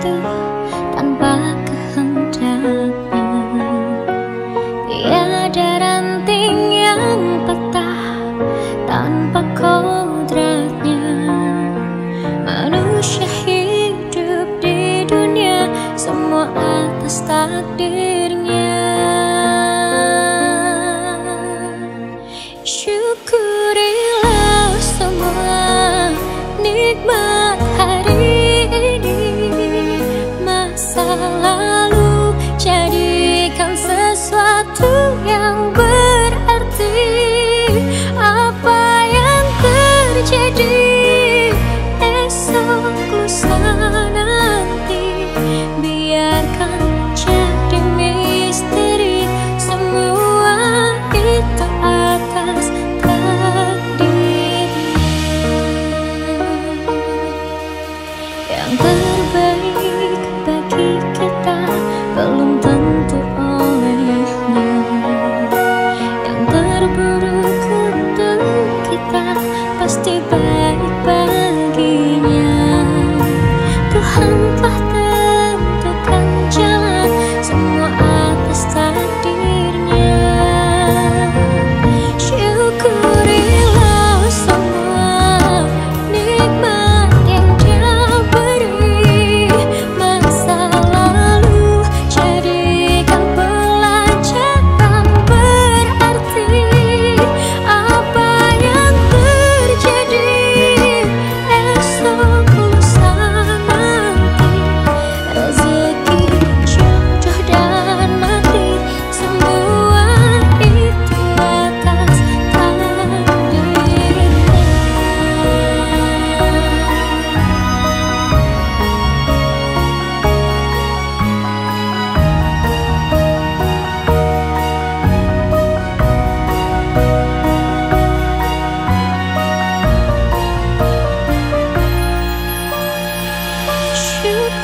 itu tanpa kehendaknya Tiada ranting yang patah tanpa kodratnya. Manusia hidup di dunia semua atas takdirnya. Syukurilah semua nikmat. salah. belum tentu olehnya yang terburuk untuk kita pasti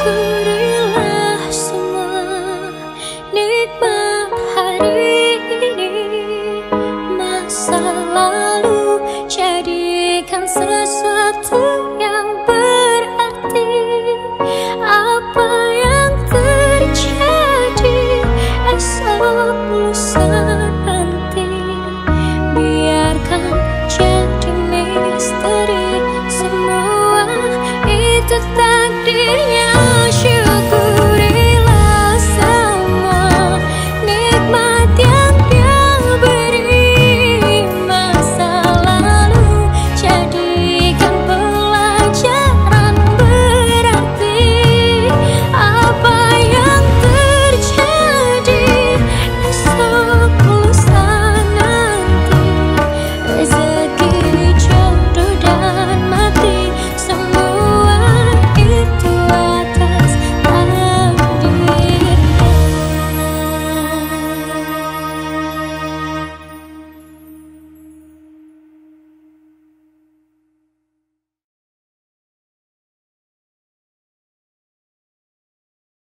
could